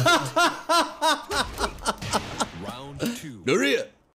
Round two. Maria.